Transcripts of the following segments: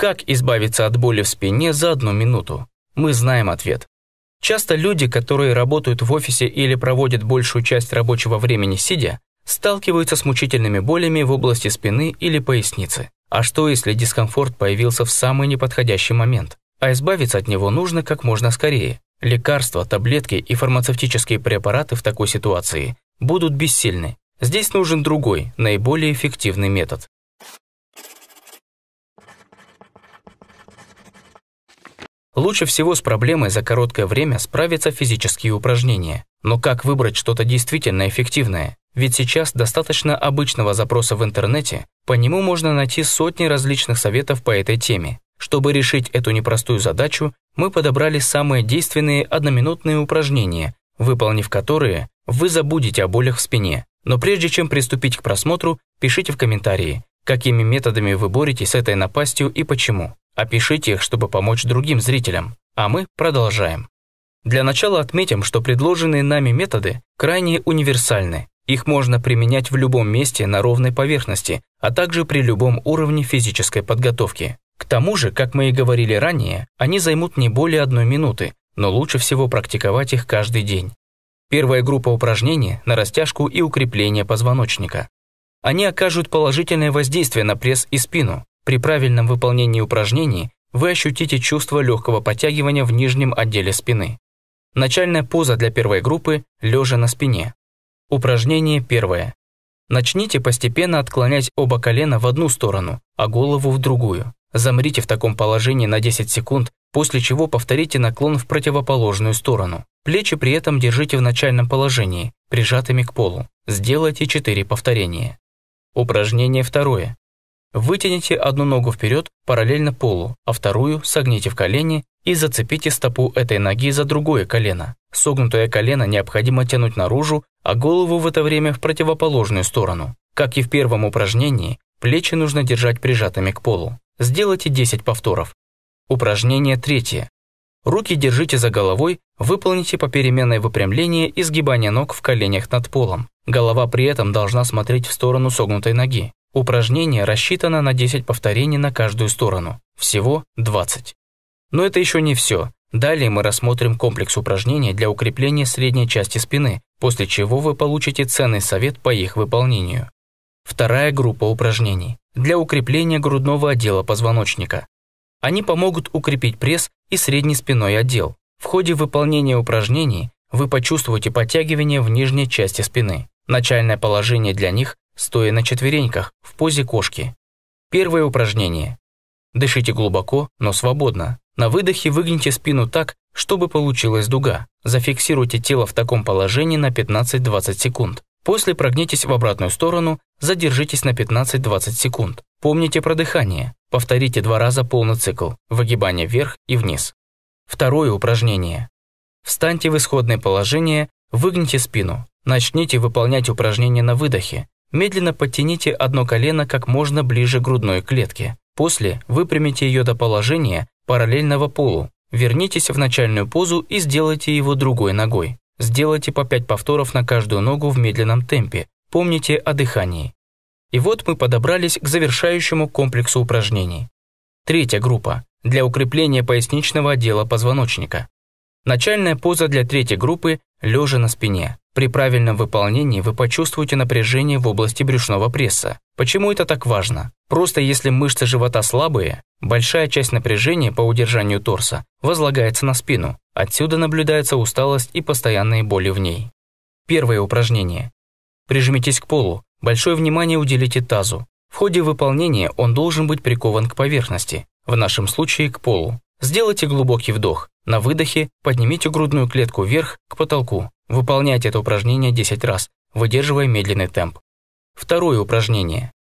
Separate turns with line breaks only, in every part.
Как избавиться от боли в спине за одну минуту? Мы знаем ответ. Часто люди, которые работают в офисе или проводят большую часть рабочего времени сидя, сталкиваются с мучительными болями в области спины или поясницы. А что, если дискомфорт появился в самый неподходящий момент? А избавиться от него нужно как можно скорее. Лекарства, таблетки и фармацевтические препараты в такой ситуации будут бессильны. Здесь нужен другой, наиболее эффективный метод. Лучше всего с проблемой за короткое время справятся физические упражнения. Но как выбрать что-то действительно эффективное? Ведь сейчас достаточно обычного запроса в интернете, по нему можно найти сотни различных советов по этой теме. Чтобы решить эту непростую задачу, мы подобрали самые действенные одноминутные упражнения, выполнив которые, вы забудете о болях в спине. Но прежде чем приступить к просмотру, пишите в комментарии, какими методами вы боретесь с этой напастью и почему. Опишите их, чтобы помочь другим зрителям. А мы продолжаем. Для начала отметим, что предложенные нами методы крайне универсальны. Их можно применять в любом месте на ровной поверхности, а также при любом уровне физической подготовки. К тому же, как мы и говорили ранее, они займут не более одной минуты, но лучше всего практиковать их каждый день. Первая группа упражнений на растяжку и укрепление позвоночника. Они окажут положительное воздействие на пресс и спину, при правильном выполнении упражнений вы ощутите чувство легкого подтягивания в нижнем отделе спины. Начальная поза для первой группы – лежа на спине. Упражнение первое. Начните постепенно отклонять оба колена в одну сторону, а голову в другую. Замрите в таком положении на 10 секунд, после чего повторите наклон в противоположную сторону. Плечи при этом держите в начальном положении, прижатыми к полу. Сделайте 4 повторения. Упражнение второе. Вытяните одну ногу вперед параллельно полу, а вторую согните в колени и зацепите стопу этой ноги за другое колено. Согнутое колено необходимо тянуть наружу, а голову в это время в противоположную сторону. Как и в первом упражнении, плечи нужно держать прижатыми к полу. Сделайте 10 повторов. Упражнение третье. Руки держите за головой, выполните попеременное выпрямление и сгибание ног в коленях над полом. Голова при этом должна смотреть в сторону согнутой ноги. Упражнение рассчитано на 10 повторений на каждую сторону, всего 20. Но это еще не все. Далее мы рассмотрим комплекс упражнений для укрепления средней части спины, после чего вы получите ценный совет по их выполнению. Вторая группа упражнений для укрепления грудного отдела позвоночника. Они помогут укрепить пресс и средний спиной отдел. В ходе выполнения упражнений вы почувствуете подтягивание в нижней части спины. Начальное положение для них стоя на четвереньках, в позе кошки. Первое упражнение. Дышите глубоко, но свободно. На выдохе выгните спину так, чтобы получилась дуга. Зафиксируйте тело в таком положении на 15-20 секунд. После прогнитесь в обратную сторону, задержитесь на 15-20 секунд. Помните про дыхание. Повторите два раза полный цикл, выгибание вверх и вниз. Второе упражнение. Встаньте в исходное положение, выгните спину. Начните выполнять упражнение на выдохе. Медленно подтяните одно колено как можно ближе к грудной клетке. После выпрямите ее до положения параллельного полу. Вернитесь в начальную позу и сделайте его другой ногой. Сделайте по 5 повторов на каждую ногу в медленном темпе. Помните о дыхании. И вот мы подобрались к завершающему комплексу упражнений. Третья группа – для укрепления поясничного отдела позвоночника. Начальная поза для третьей группы – лежа на спине. При правильном выполнении вы почувствуете напряжение в области брюшного пресса. Почему это так важно? Просто если мышцы живота слабые, большая часть напряжения по удержанию торса возлагается на спину. Отсюда наблюдается усталость и постоянные боли в ней. Первое упражнение. Прижмитесь к полу, большое внимание уделите тазу. В ходе выполнения он должен быть прикован к поверхности, в нашем случае к полу. Сделайте глубокий вдох. На выдохе поднимите грудную клетку вверх к потолку. Выполняйте это упражнение 10 раз, выдерживая медленный темп. Второе упражнение.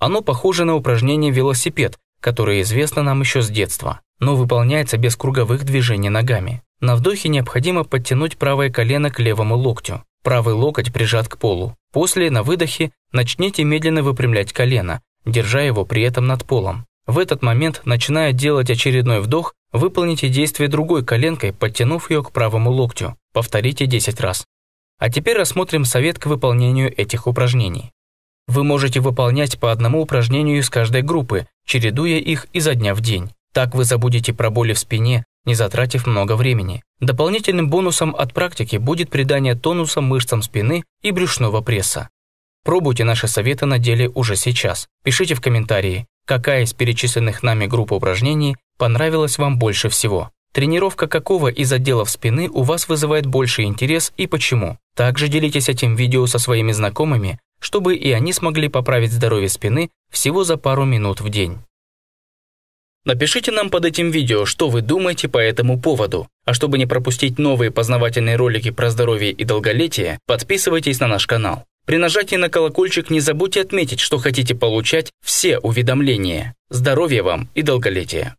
Оно похоже на упражнение велосипед, которое известно нам еще с детства, но выполняется без круговых движений ногами. На вдохе необходимо подтянуть правое колено к левому локтю. Правый локоть прижат к полу. После, на выдохе, начните медленно выпрямлять колено, держа его при этом над полом. В этот момент, начиная делать очередной вдох, выполните действие другой коленкой, подтянув ее к правому локтю. Повторите 10 раз. А теперь рассмотрим совет к выполнению этих упражнений. Вы можете выполнять по одному упражнению из каждой группы, чередуя их изо дня в день. Так вы забудете про боли в спине, не затратив много времени. Дополнительным бонусом от практики будет придание тонуса мышцам спины и брюшного пресса. Пробуйте наши советы на деле уже сейчас. Пишите в комментарии, какая из перечисленных нами групп упражнений понравилась вам больше всего. Тренировка какого из отделов спины у вас вызывает больше интерес и почему. Также делитесь этим видео со своими знакомыми, чтобы и они смогли поправить здоровье спины всего за пару минут в день. Напишите нам под этим видео, что вы думаете по этому поводу. А чтобы не пропустить новые познавательные ролики про здоровье и долголетие, подписывайтесь на наш канал. При нажатии на колокольчик не забудьте отметить, что хотите получать все уведомления. Здоровья вам и долголетия!